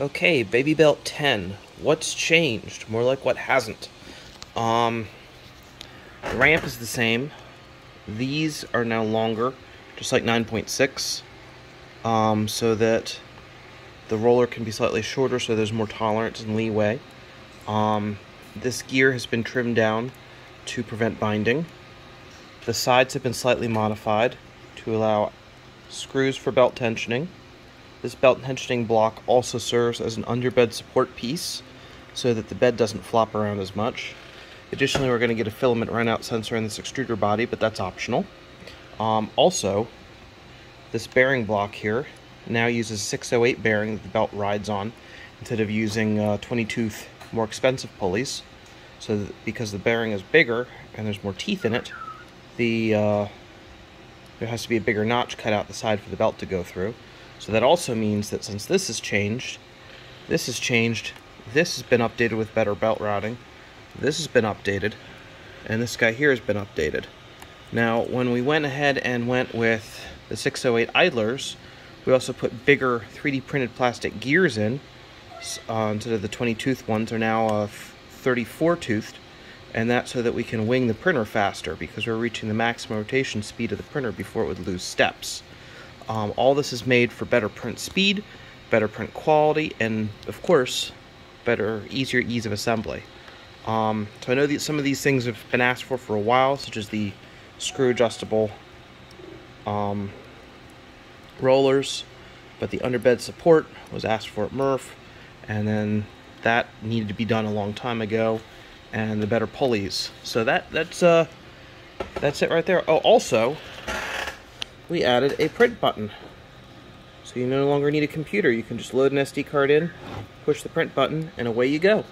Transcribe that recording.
Okay, BabyBelt 10. What's changed? More like what hasn't. Um, the ramp is the same. These are now longer, just like 9.6, um, so that the roller can be slightly shorter so there's more tolerance and leeway. Um, this gear has been trimmed down to prevent binding. The sides have been slightly modified to allow screws for belt tensioning this belt tensioning block also serves as an underbed support piece so that the bed doesn't flop around as much. Additionally, we're going to get a filament runout sensor in this extruder body, but that's optional. Um, also, this bearing block here now uses 608 bearing that the belt rides on instead of using uh, 20 tooth more expensive pulleys. So because the bearing is bigger and there's more teeth in it, the uh, there has to be a bigger notch cut out the side for the belt to go through. So that also means that since this has changed, this has changed, this has been updated with better belt routing, this has been updated, and this guy here has been updated. Now, when we went ahead and went with the 608 idlers, we also put bigger 3D printed plastic gears in, uh, instead of the 20 tooth ones are now uh, 34 toothed, and that's so that we can wing the printer faster because we're reaching the maximum rotation speed of the printer before it would lose steps. Um, all this is made for better print speed, better print quality, and of course, better, easier ease of assembly. Um, so I know that some of these things have been asked for for a while, such as the screw adjustable um, rollers, but the underbed support was asked for at MRRF, and then that needed to be done a long time ago, and the better pulleys. So that that's uh that's it right there. Oh, also, we added a print button. So you no longer need a computer. You can just load an SD card in, push the print button, and away you go.